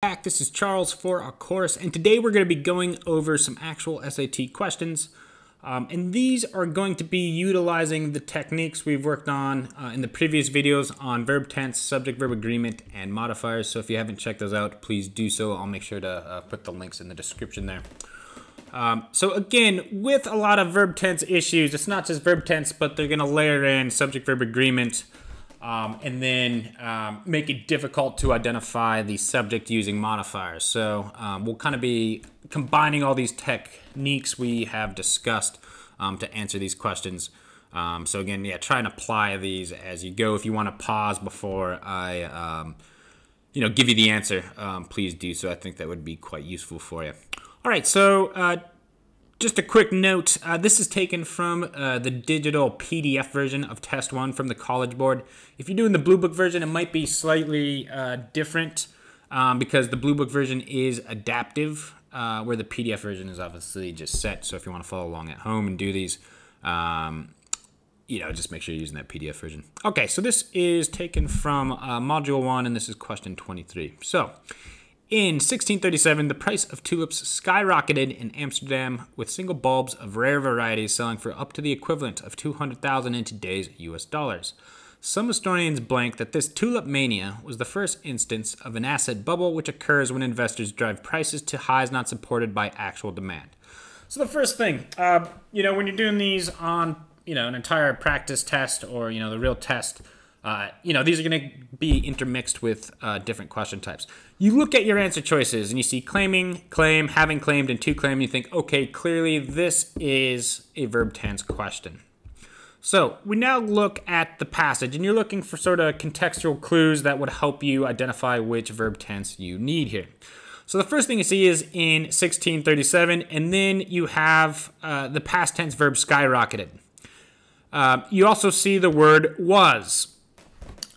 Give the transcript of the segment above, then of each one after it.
back. This is Charles for Alcorus, and today we're going to be going over some actual SAT questions. Um, and these are going to be utilizing the techniques we've worked on uh, in the previous videos on verb tense, subject verb agreement, and modifiers. So if you haven't checked those out, please do so. I'll make sure to uh, put the links in the description there. Um, so again, with a lot of verb tense issues, it's not just verb tense, but they're going to layer in subject verb agreement, um, and then um, make it difficult to identify the subject using modifiers. So um, we'll kind of be combining all these techniques we have discussed um, to answer these questions. Um, so again, yeah, try and apply these as you go. If you want to pause before I, um, you know, give you the answer, please do so. I think that would be quite useful for you. All right, so uh, just a quick note, uh, this is taken from uh, the digital PDF version of Test 1 from the College Board. If you're doing the Bluebook version, it might be slightly uh, different um, because the Bluebook version is adaptive, uh, where the PDF version is obviously just set. So if you want to follow along at home and do these, um, you know, just make sure you're using that PDF version. Okay, so this is taken from uh, Module 1, and this is question 23. So, in 1637, the price of tulips skyrocketed in Amsterdam, with single bulbs of rare varieties selling for up to the equivalent of 200,000 in today's US dollars. Some historians blank that this tulip mania was the first instance of an asset bubble which occurs when investors drive prices to highs not supported by actual demand. So the first thing, uh, you know, when you're doing these on, you know, an entire practice test or, you know, the real test, uh, you know, these are going to be intermixed with uh, different question types. You look at your answer choices and you see claiming, claim, having claimed, and to claim, you think, okay, clearly this is a verb tense question. So we now look at the passage, and you're looking for sort of contextual clues that would help you identify which verb tense you need here. So the first thing you see is in 1637, and then you have uh, the past tense verb skyrocketed. Uh, you also see the word was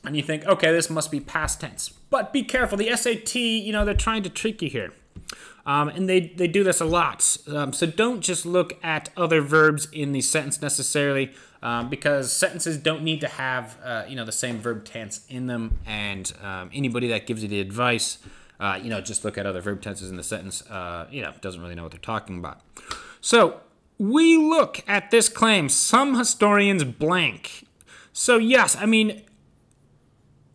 and you think, okay, this must be past tense. But be careful. The SAT, you know, they're trying to trick you here. Um, and they, they do this a lot. Um, so don't just look at other verbs in the sentence necessarily, um, because sentences don't need to have uh, you know the same verb tense in them. And um, anybody that gives you the advice, uh, you know, just look at other verb tenses in the sentence, uh, you know, doesn't really know what they're talking about. So we look at this claim. Some historians blank. So yes, I mean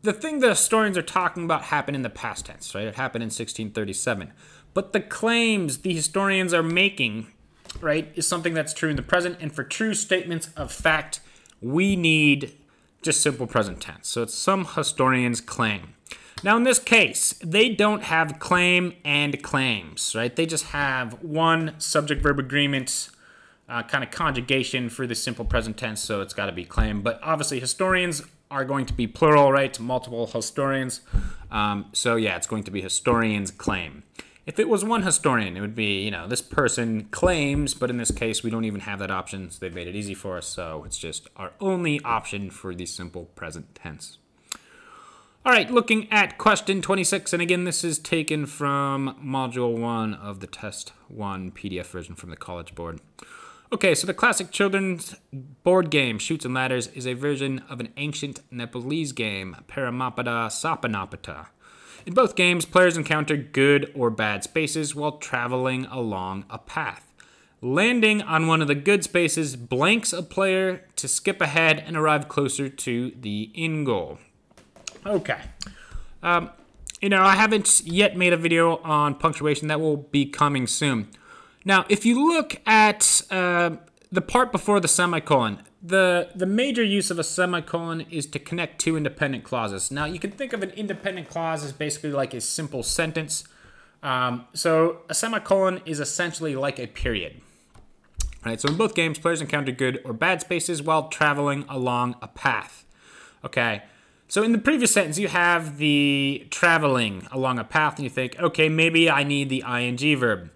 the thing the historians are talking about happened in the past tense, right? It happened in 1637. But the claims the historians are making, right, is something that's true in the present. And for true statements of fact, we need just simple present tense. So it's some historians claim. Now, in this case, they don't have claim and claims, right? They just have one subject verb agreement uh, kind of conjugation for the simple present tense, so it's got to be claim. But obviously, historians are going to be plural, right? Multiple historians. Um, so yeah, it's going to be historians claim. If it was one historian, it would be, you know, this person claims, but in this case, we don't even have that option, so they've made it easy for us, so it's just our only option for the simple present tense. All right, looking at question 26, and again, this is taken from Module 1 of the Test 1 PDF version from the College Board. Okay, so the classic children's board game, Chutes and Ladders, is a version of an ancient Nepalese game, Paramapada Sopanapata. In both games, players encounter good or bad spaces while traveling along a path. Landing on one of the good spaces blanks a player to skip ahead and arrive closer to the end goal. Okay. Um, you know, I haven't yet made a video on punctuation. That will be coming soon. Now, if you look at uh, the part before the semicolon, the, the major use of a semicolon is to connect two independent clauses. Now, you can think of an independent clause as basically like a simple sentence. Um, so a semicolon is essentially like a period. Right, so in both games, players encounter good or bad spaces while traveling along a path. Okay, so in the previous sentence, you have the traveling along a path, and you think, okay, maybe I need the ing verb.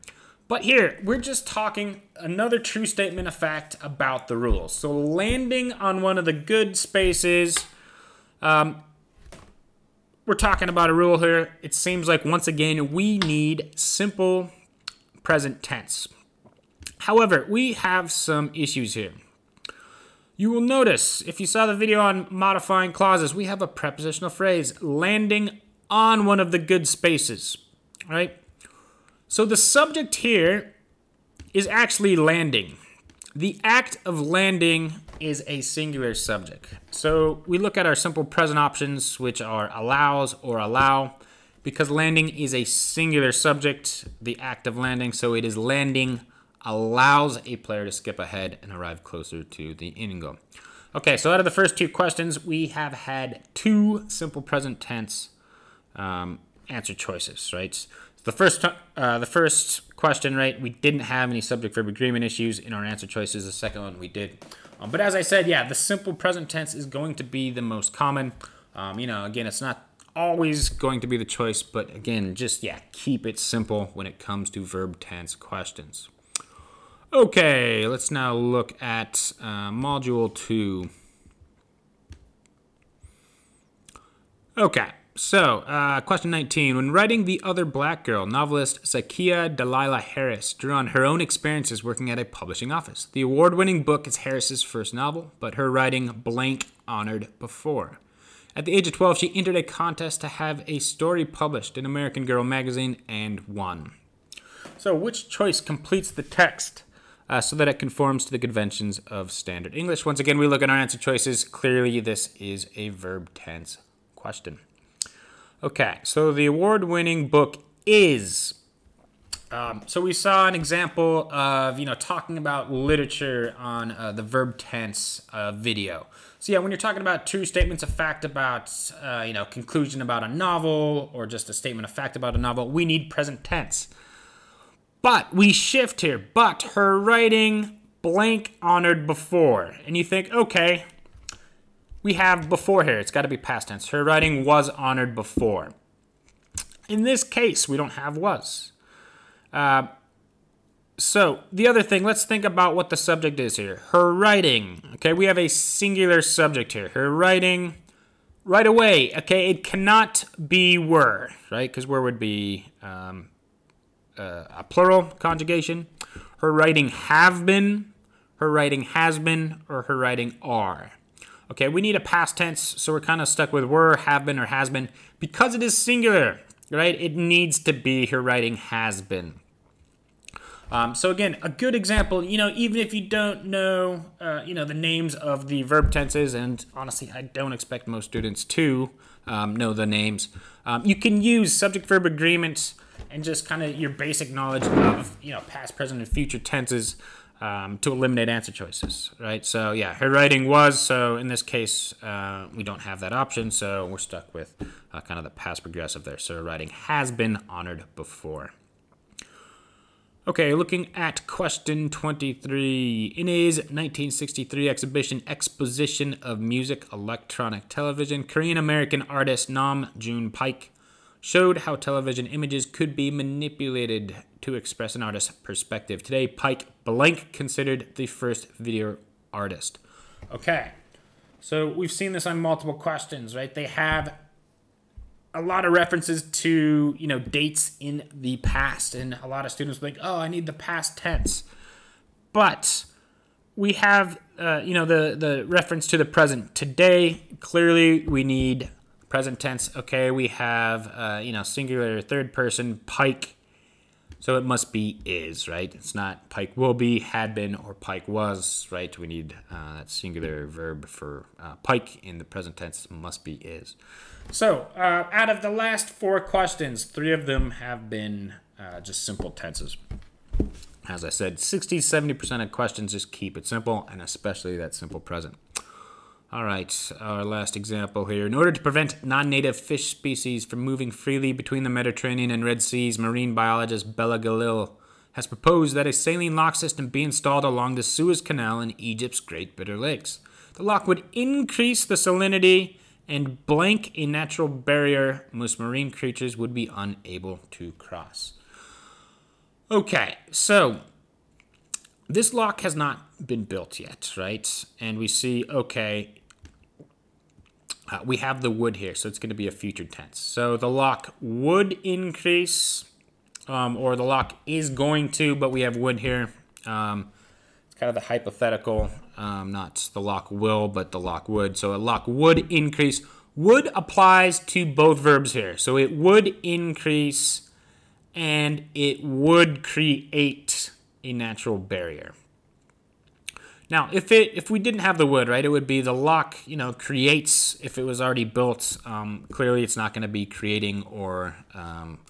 But here, we're just talking another true statement of fact about the rules. So landing on one of the good spaces, um, we're talking about a rule here. It seems like, once again, we need simple present tense. However, we have some issues here. You will notice, if you saw the video on modifying clauses, we have a prepositional phrase, landing on one of the good spaces. right? So the subject here is actually landing. The act of landing is a singular subject. So we look at our simple present options, which are allows or allow. Because landing is a singular subject, the act of landing, so it is landing allows a player to skip ahead and arrive closer to the ending goal. Okay, so out of the first two questions, we have had two simple present tense um, answer choices, right? The first, uh, the first question, right, we didn't have any subject verb agreement issues in our answer choices. The second one we did. Um, but as I said, yeah, the simple present tense is going to be the most common. Um, you know, again, it's not always going to be the choice, but again, just, yeah, keep it simple when it comes to verb tense questions. Okay, let's now look at uh, Module 2. Okay, so uh, question 19. When writing The Other Black Girl, novelist Zakiya Dalila Harris drew on her own experiences working at a publishing office. The award winning book is Harris's first novel, but her writing blank honored before. At the age of 12, she entered a contest to have a story published in American Girl magazine and won. So, which choice completes the text? uh, so that it conforms to the conventions of standard English. Once again, we look at our answer choices. Clearly, this is a verb tense question. Okay, so the award winning book is. Um, so we saw an example of you know talking about literature on uh, the verb tense uh, video. So yeah, when you're talking about two statements of fact about uh, you know conclusion about a novel or just a statement of fact about a novel, we need present tense. But we shift here. But her writing blank honored before. And you think, okay, we have before here. It's got to be past tense. Her writing was honored before. In this case, we don't have was. Uh, so the other thing, let's think about what the subject is here. Her writing. Okay, we have a singular subject here. Her writing right away. Okay, it cannot be were, right? Because were would be um, uh, a plural conjugation. Her writing have been, her writing has been, or her writing are. Okay, we need a past tense, so we're kind of stuck with were, have been, or has been. Because it is singular, right, it needs to be her writing has been. Um, so again, a good example, you know, even if you don't know, uh, you know, the names of the verb tenses, and honestly, I don't expect most students to um, know the names, um, you can use subject-verb agreements and just kind of your basic knowledge of you know past, present, and future tenses um, to eliminate answer choices, right? So yeah, her writing was. So in this case, uh, we don't have that option, so we're stuck with uh, kind of the past progressive there. So her writing has been honored before. Okay, looking at question 23. In his 1963 exhibition Exposition of Music Electronic Television, Korean American artist Nam June Paik showed how television images could be manipulated to express an artist's perspective. Today, Paik Blank considered the first video artist. Okay, so we've seen this on multiple questions, right? They have a lot of references to you know dates in the past, and a lot of students think, "Oh, I need the past tense," but we have uh, you know the the reference to the present. Today, clearly, we need present tense. Okay, we have uh, you know singular third person Paik. so it must be is right. It's not Paik will be, had been, or Pike was right. We need uh, that singular verb for uh, Paik in the present tense must be is. So uh, out of the last four questions, three of them have been uh, just simple tenses. As I said, 60 70% of questions just keep it simple, and especially that simple present. All right, our last example here. In order to prevent non native fish species from moving freely between the Mediterranean and Red Seas, marine biologist Bella Galil has proposed that a saline lock system be installed along the Suez Canal in Egypt's Great Bitter Lakes. The lock would increase the salinity and blank a natural barrier most marine creatures would be unable to cross. Okay, so this lock has not been built yet, right? And we see, okay, uh, we have the would here, so it's going to be a future tense. So the lock would increase, um, or the lock is going to, but we have would here. Um, it's kind of the hypothetical, um, not the lock will, but the lock would. So a lock would increase. Would applies to both verbs here. So it would increase and it would create a natural barrier. Now, if it if we didn't have the would, right, it would be the lock. You know, creates if it was already built. Um, clearly, it's not going to be creating or um,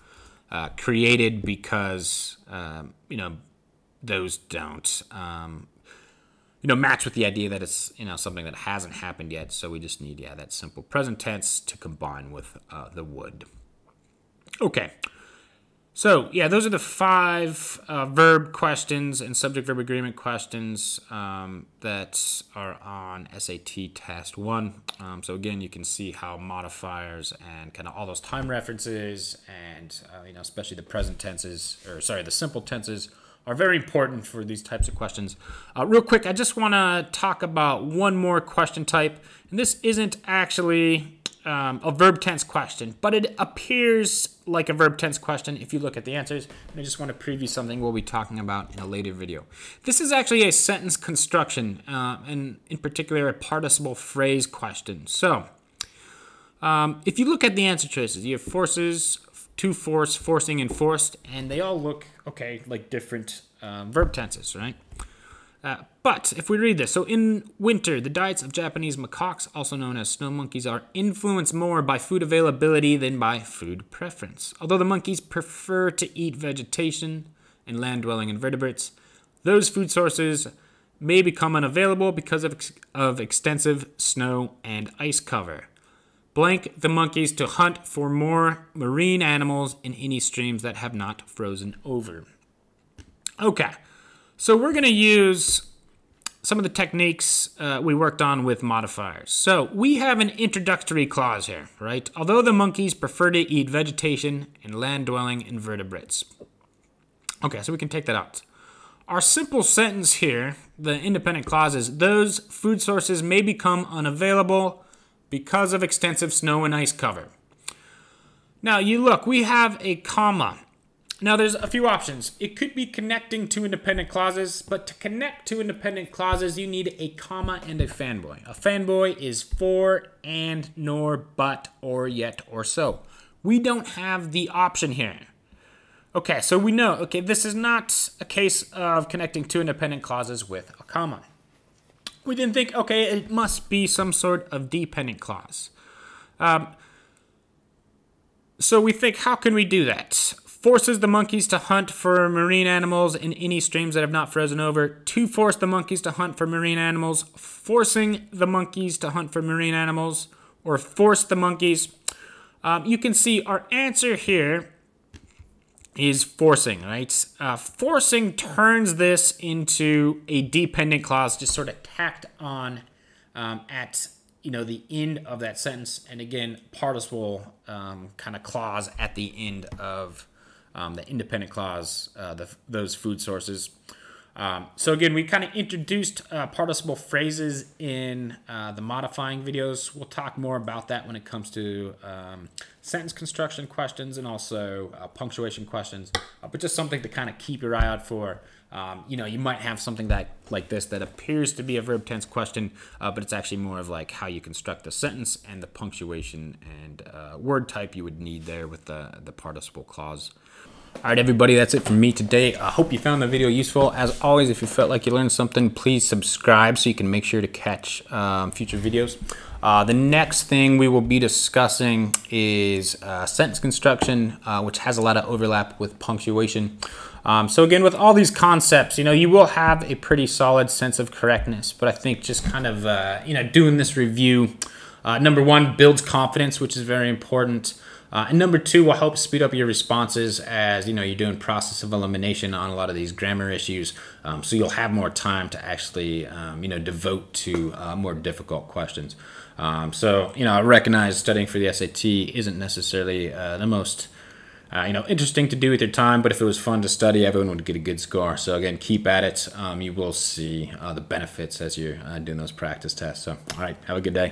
uh, created because um, you know those don't um, you know match with the idea that it's you know something that hasn't happened yet. So we just need yeah that simple present tense to combine with uh, the would. Okay. So, yeah, those are the five uh, verb questions and subject verb agreement questions um, that are on SAT Test 1. Um, so, again, you can see how modifiers and kind of all those time references and, uh, you know, especially the present tenses, or sorry, the simple tenses are very important for these types of questions. Uh, real quick, I just want to talk about one more question type. And this isn't actually um, a verb tense question, but it appears like a verb tense question if you look at the answers. And I just want to preview something we'll be talking about in a later video. This is actually a sentence construction, uh, and in particular, a participle phrase question. So, um, if you look at the answer choices, you have forces, to force, forcing, and forced, and they all look okay like different um, verb tenses, right? Uh, but if we read this, so in winter, the diets of Japanese macaques, also known as snow monkeys, are influenced more by food availability than by food preference. Although the monkeys prefer to eat vegetation and land dwelling invertebrates, those food sources may become unavailable because of, ex- of extensive snow and ice cover. Blank the monkeys to hunt for more marine animals in any streams that have not frozen over. Okay. So we're going to use some of the techniques uh, we worked on with modifiers. So we have an introductory clause here, right? Although the monkeys prefer to eat vegetation and land-dwelling invertebrates. Okay, so we can take that out. Our simple sentence here, the independent clause is, those food sources may become unavailable because of extensive snow and ice cover. Now you look, we have a comma now there's a few options. It could be connecting two independent clauses, but to connect two independent clauses, you need a comma and a fanboy. A fanboy is for, and, nor, but, or, yet, or so. We don't have the option here. Okay, so we know, okay, this is not a case of connecting two independent clauses with a comma. We then think, okay, it must be some sort of dependent clause. Um, so we think, how can we do that? Forces the monkeys to hunt for marine animals in any streams that have not frozen over. To force the monkeys to hunt for marine animals, forcing the monkeys to hunt for marine animals, or force the monkeys. Um, you can see our answer here is forcing, right? Uh, forcing turns this into a dependent clause, just sort of tacked on um, at you know the end of that sentence, and again participle um, kind of clause at the end of um, the independent clause, uh, the, those food sources. Um, so again, we kind of introduced uh, participle phrases in uh, the modifying videos. We'll talk more about that when it comes to um, sentence construction questions and also uh, punctuation questions. Uh, but just something to kind of keep your eye out for. Um, you know, you might have something that like this that appears to be a verb tense question, uh, but it's actually more of like how you construct the sentence and the punctuation and uh, word type you would need there with the the participle clause. All right, everybody, that's it from me today. I hope you found the video useful. As always, if you felt like you learned something, please subscribe so you can make sure to catch um, future videos. Uh, the next thing we will be discussing is uh, sentence construction, uh, which has a lot of overlap with punctuation. Um, so again, with all these concepts, you know, you will have a pretty solid sense of correctness, but I think just kind of, uh, you know, doing this review, uh, number one, builds confidence, which is very important. Uh, and number two will help speed up your responses as you know you're doing process of elimination on a lot of these grammar issues. Um, so you'll have more time to actually um, you know devote to uh, more difficult questions. Um, so you know I recognize studying for the SAT isn't necessarily uh, the most uh, you know, interesting to do with your time, but if it was fun to study, everyone would get a good score. So again, keep at it. Um, you will see uh, the benefits as you're uh, doing those practice tests. So, all right, have a good day.